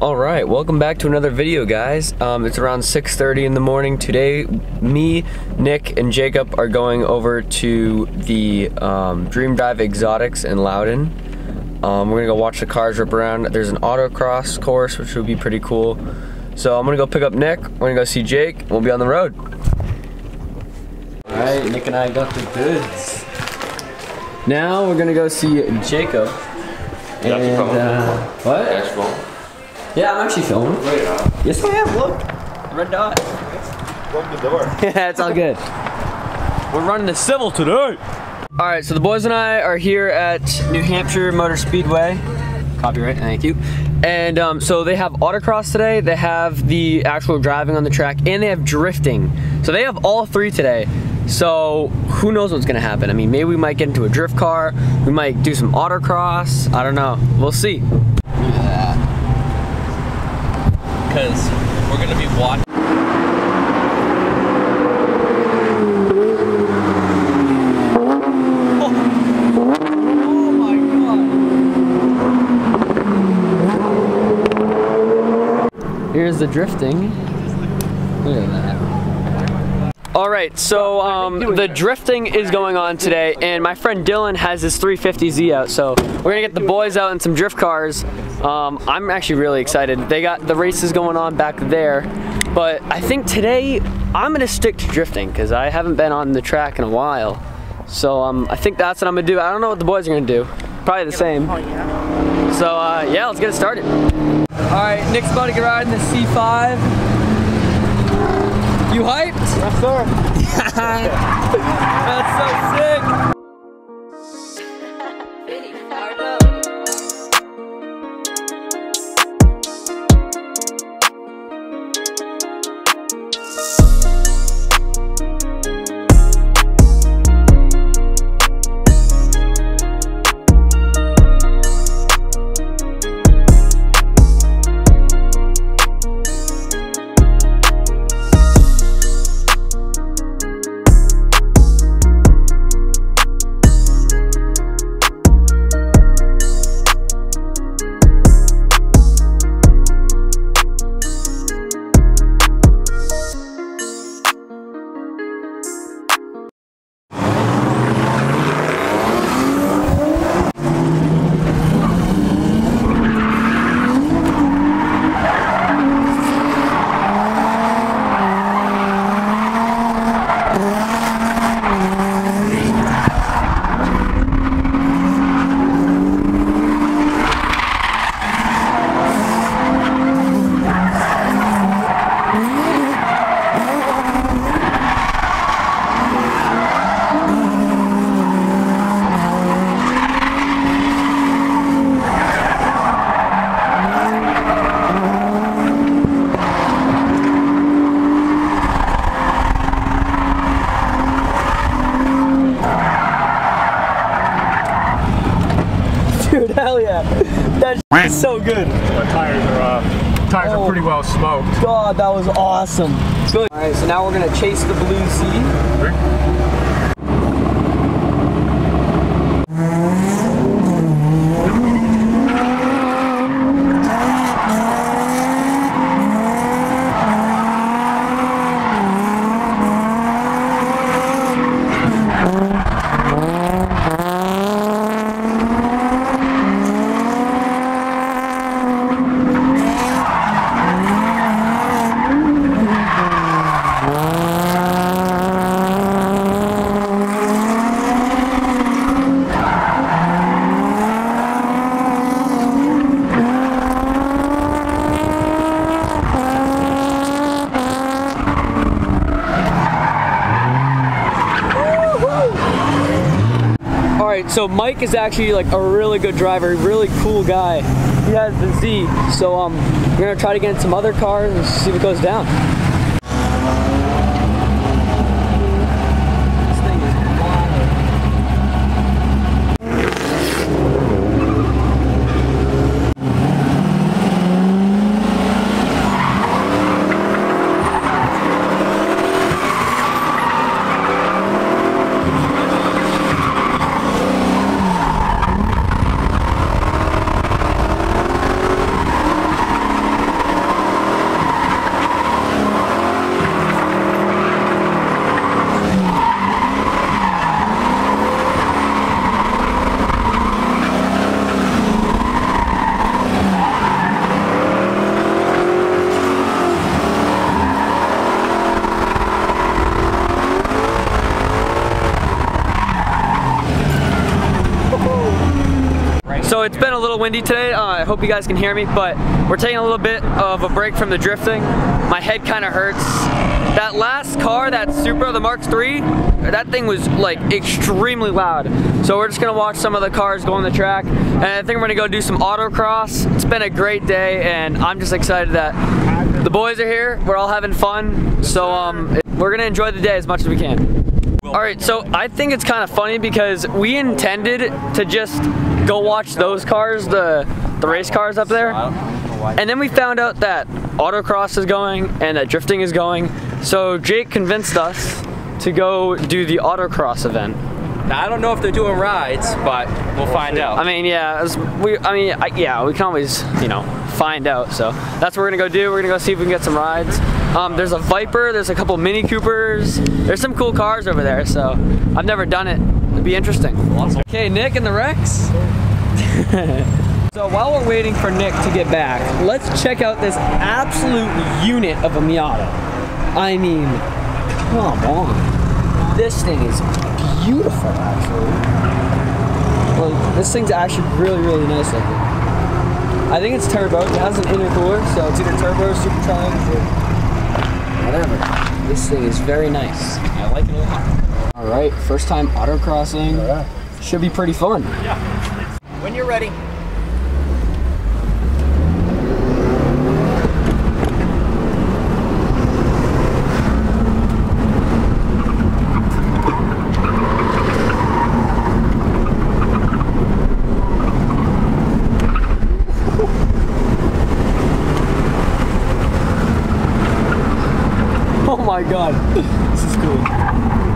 All right, welcome back to another video, guys. Um, it's around 6.30 in the morning. Today, me, Nick, and Jacob are going over to the um, Dream Drive Exotics in Loudon. Um, we're gonna go watch the cars rip around. There's an autocross course, which would be pretty cool. So I'm gonna go pick up Nick, we're gonna go see Jake, we'll be on the road. All right, Nick and I got the goods. Now we're gonna go see Jacob. You have to And, uh, what? Cash flow. Yeah, I'm actually filming. Wait, uh, Yes, I am. Look, red dot. plug the door. yeah, it's all good. We're running the civil today. All right, so the boys and I are here at New Hampshire Motor Speedway. Copyright, thank you. And um, so they have autocross today. They have the actual driving on the track, and they have drifting. So they have all three today. So who knows what's gonna happen? I mean, maybe we might get into a drift car. We might do some autocross. I don't know. We'll see. Look at that. Because we're gonna be watching. Oh. Here's the drifting. Look at that. All right, so um, the drifting is going on today, and my friend Dylan has his 350Z out, so we're gonna get the boys out in some drift cars. Um, I'm actually really excited. They got the races going on back there, but I think today I'm gonna stick to drifting because I haven't been on the track in a while. So um, I think that's what I'm gonna do. I don't know what the boys are gonna do. Probably the same. So uh, yeah, let's get it started. All right, Nick's about to get riding the C5. You hyped? Yes, sir. That's so sick. Dude, hell yeah. That is so good. My tires are uh, tires Oh. are pretty well smoked. God, that was awesome. Good. All right, so now we're gonna chase the blue sea. Right, so Mike is actually like a really good driver, really cool guy. He has the Z, so um, we're gonna try to get in some other cars and see what goes down. Windy today. Uh, I hope you guys can hear me, but we're taking a little bit of a break from the drifting. My head kind of hurts. That last car, that Supra, the Mark III, that thing was like extremely loud. So we're just gonna watch some of the cars go on the track, and I think we're gonna go do some autocross. It's been a great day, and I'm just excited that the boys are here. We're all having fun, so um, we're gonna enjoy the day as much as we can. All right, so I think it's kind of funny because we intended to just go watch those cars, the the race cars up there, and then we found out that autocross is going and that drifting is going. So Jake convinced us to go do the autocross event. Now, I don't know if they're doing rides, but we'll find out. I mean, yeah, as we, I mean, I, yeah, we can always, you know, find out. So that's what we're gonna go do. We're gonna go see if we can get some rides. Um, there's a Viper. There's a couple Mini Coopers. There's some cool cars over there. So I've never done it. It'd be interesting. Okay, Nick and the Rex. so while we're waiting for Nick to get back, let's check out this absolute unit of a Miata. I mean, come on. This thing is beautiful, actually. Like, this thing's actually really, really nice looking. I think it's turbo. It has an intercooler, so it's either turbo, supercharged, or whatever. This thing is very nice. I like it a lot. All right, first time autocrossing. Should be pretty fun. when you're ready. Oh my god, this is cool.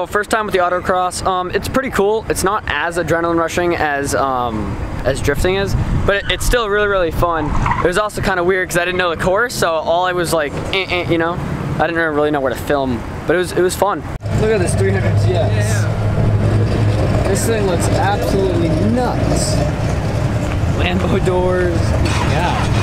So first time with the autocross, um, it's pretty cool. It's not as adrenaline rushing as um, as drifting is, but it, it's still really really fun. It was also kind of weird because I didn't know the course, so all I was like, eh, eh, you know, I didn't really know where to film, but it was it was fun. Look at this 300 ZX. This thing looks absolutely nuts. Lambo doors. Yeah.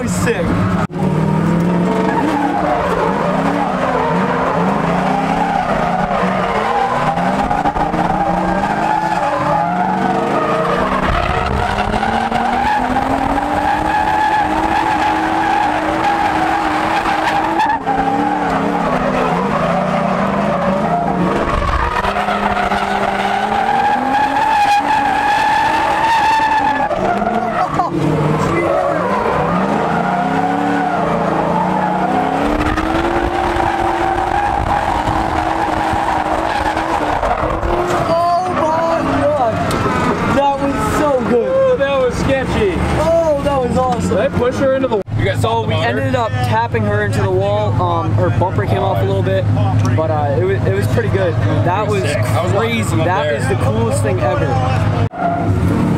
always sick. It, was, pretty good. That was was crazy. That there. is the coolest thing ever.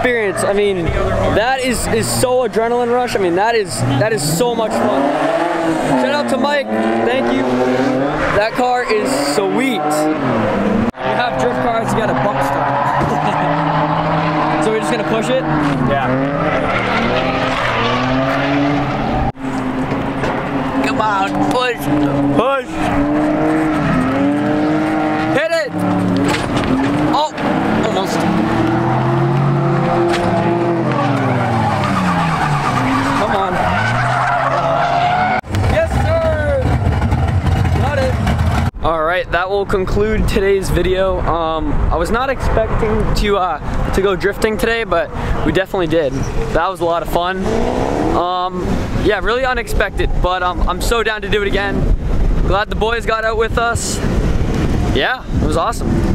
Experience. I mean, that is is so adrenaline rush. I mean, that is that is so much fun. Shout out to Mike. Thank you. That car is sweet. You have drift cars, you got a bump start. so we're just gonna push it? Yeah. Come on, push. Push. Hit it. Oh, almost. Come on. Yes, sir. Got it. All right, that will conclude today's video. Um, I was not expecting to uh, to go drifting today, but we definitely did. That was a lot of fun. Um, yeah, really unexpected, but um, I'm so down to do it again. Glad the boys got out with us. Yeah, it was awesome.